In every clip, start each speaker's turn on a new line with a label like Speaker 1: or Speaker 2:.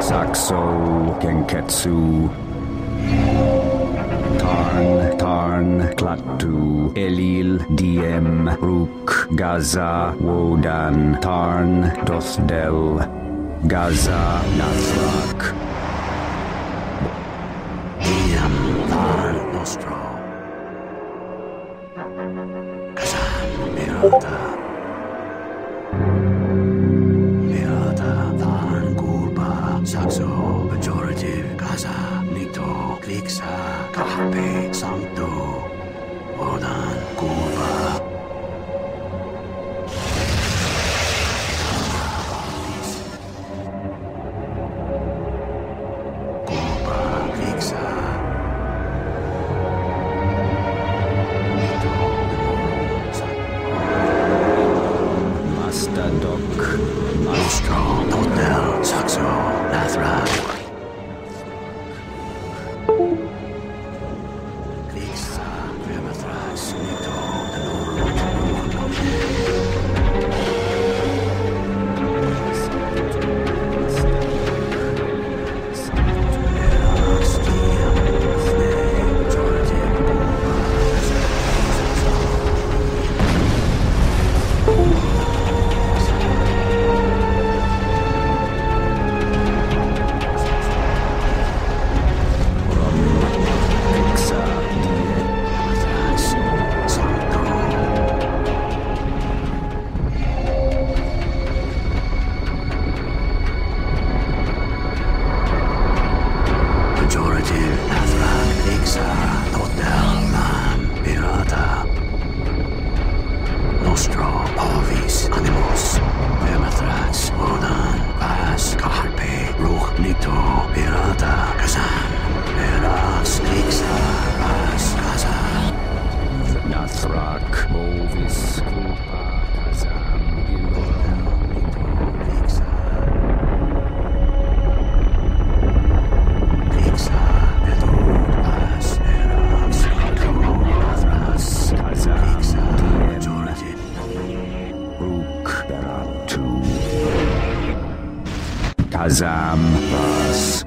Speaker 1: Saxo Genketsu. Tarn Tarn Klatu Elil Diem Rook Gaza Wodan Tarn Dothdel Gaza Nathrak
Speaker 2: Tarn Nostro Kazan Mirata Mirata Tarn Kurba Saxo Pejorative Gaza. Nito Kliksa Kahpe Santo, Wodan Kurba Kurba Kliksa
Speaker 1: Rook Beratu. Kazam Ras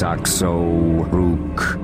Speaker 1: Saxo Rook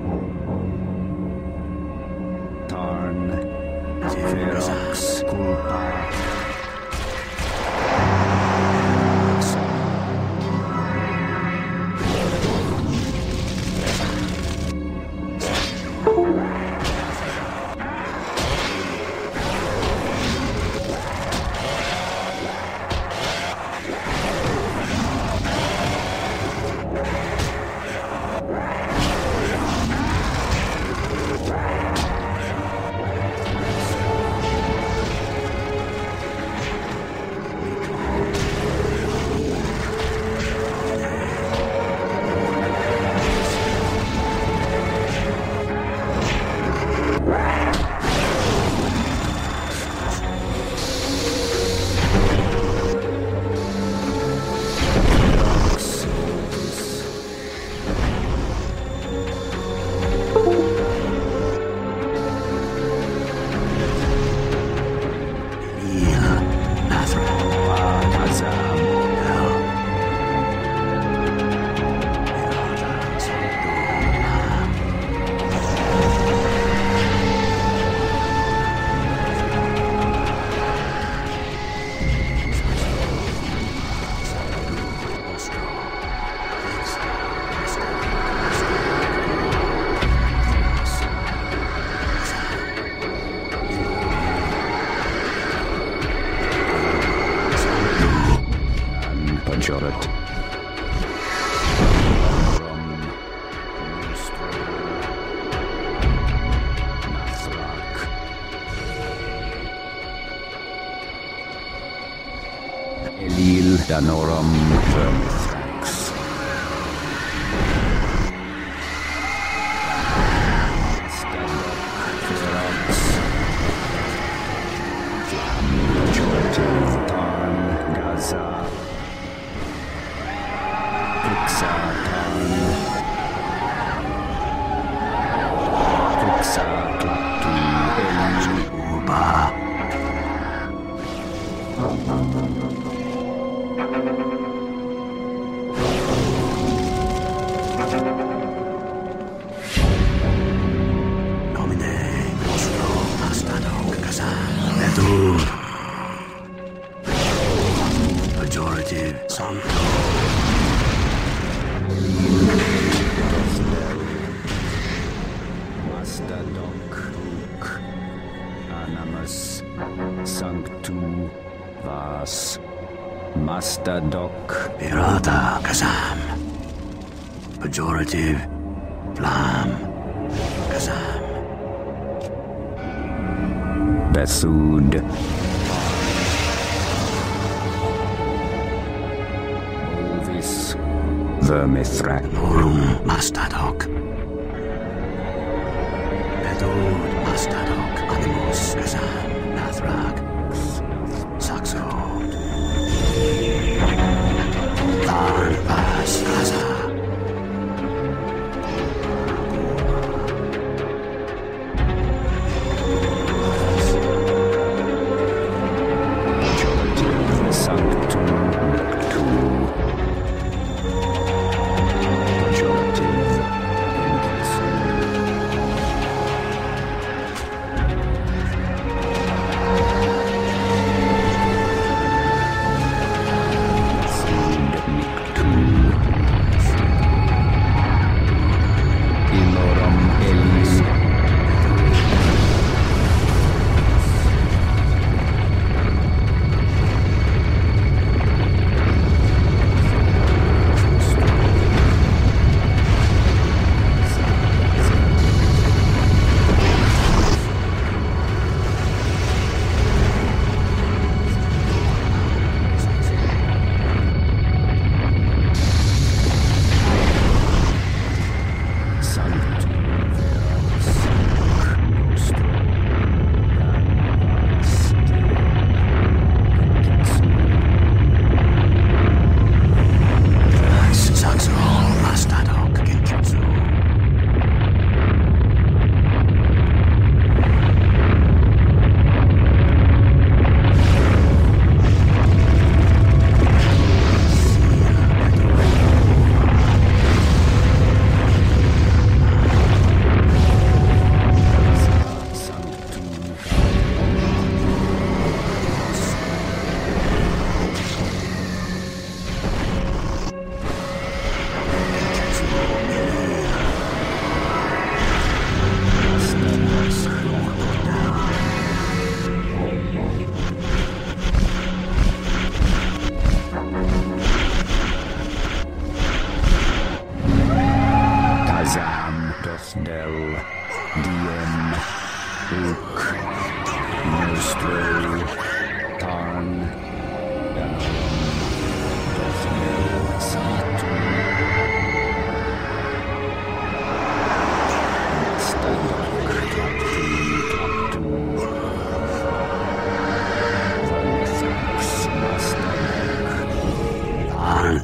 Speaker 1: Nathrak Elil Danorum Vermithrax
Speaker 2: Pixar.
Speaker 1: Master Doc
Speaker 2: Pirata Kazam. Pejorative Flam Kazam.
Speaker 1: Bethud Ovis Vermithrax
Speaker 2: Norum Mastadok. Pedod Mastadok Animus Kazam.
Speaker 1: Dothdel Diem Uk Nostro Tarn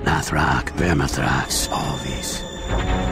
Speaker 2: Nathrak Vermithrax Ovis.
Speaker 1: Danorum.